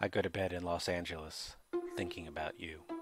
I go to bed in Los Angeles thinking about you.